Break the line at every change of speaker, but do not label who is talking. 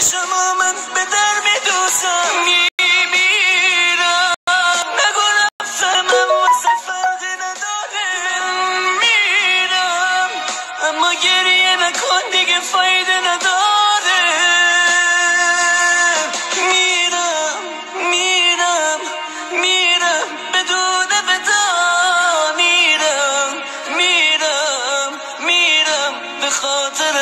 شما من به در میدوزم میمیرم. نگو رفتم اما فرق نداره. میرم اما گریه نکن دیگه فایده نداره. میرم میرم میرم. بدون بدا میرم میرم میرم. به خاطر